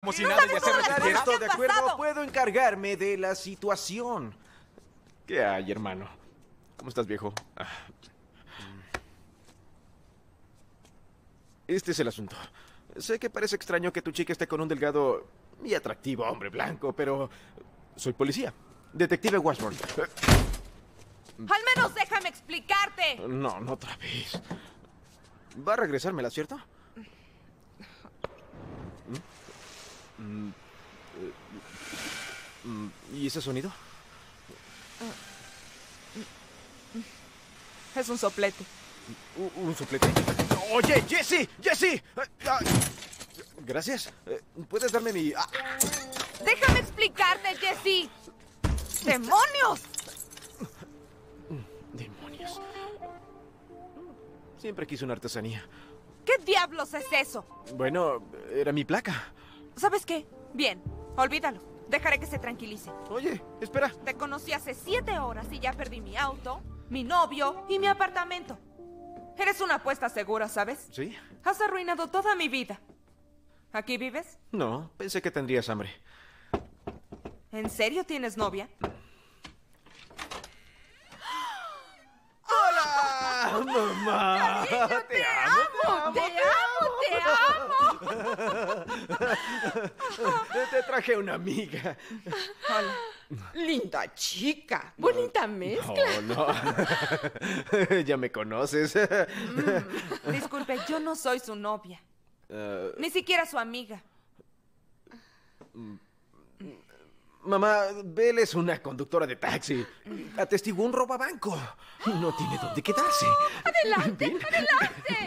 Como si No cosas quieras. que de acuerdo, pasado. puedo encargarme de la situación. ¿Qué hay, hermano? ¿Cómo estás, viejo? Ah. Este es el asunto. Sé que parece extraño que tu chica esté con un delgado y atractivo hombre blanco, pero soy policía. Detective Washburn. Al menos déjame explicarte. No, no otra vez. Va a regresármela, ¿cierto? ¿Mm? Mm, eh, mm, ¿Y ese sonido? Es un soplete. ¿Un suplete? ¡Oye, Jesse! ¡Jesse! Gracias. Eh, ¿Puedes darme mi...? ah, Déjame explicarte, Jesse. ¡Demonios! ¡Demonios! Siempre quise una artesanía. ¿Qué diablos es eso? Bueno, era mi placa. ¿Sabes qué? Bien, olvídalo. Dejaré que se tranquilice. Oye, espera. Te conocí hace siete horas y ya perdí mi auto, mi novio y mi apartamento. Eres una apuesta segura, ¿sabes? ¿Sí? Has arruinado toda mi vida. ¿Aquí vives? No, pensé que tendrías hambre. ¿En serio tienes novia? ¡Hola! ¡Mamá! ¡Te amo! ¡Te amo, te amo! Te traje una amiga. Linda chica, bonita mezcla. No, no. ya me conoces. Disculpe, yo no soy su novia. Eh, Ni siquiera su amiga. mamá, Belle es una conductora de taxi. Atestiguó un robabanco. No tiene dónde quedarse. Adelante, adelante.